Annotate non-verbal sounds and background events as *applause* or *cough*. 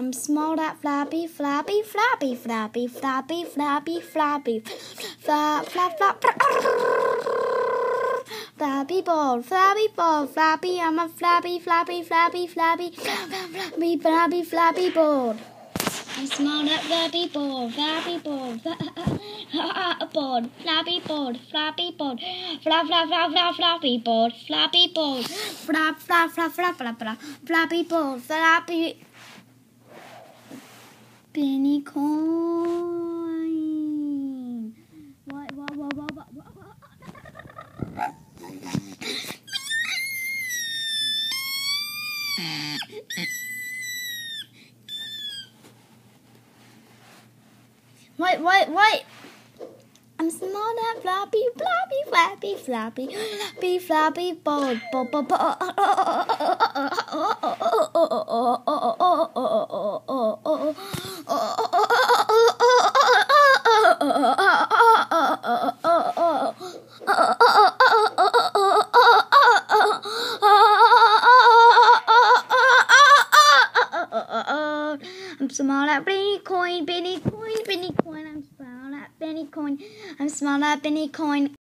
I'm small that flappy, flappy, flappy, flappy, flappy, flappy, flappy, flap, flap, flap. Flappy bird, flappy bird, flappy. I'm a flappy, flappy, flappy, flappy, flappy, flappy, flappy bird. I'm small that flappy bird, flappy bird, *laughs* bird, flappy bird, flappy bird, flap, flap, flap, flap, flappy bird, flappy bird, flap, flap, flap, flap, flap, flap, flappy bird, Penny coin. What, what, what, what, what, what, what? Wait, wait, wait. I'm small and floppy, floppy, flappy, flappy, flappy, flappy, bold, bold, bold, I'm small at penny coin, penny coin, penny coin. I'm small at penny coin. I'm small at penny coin.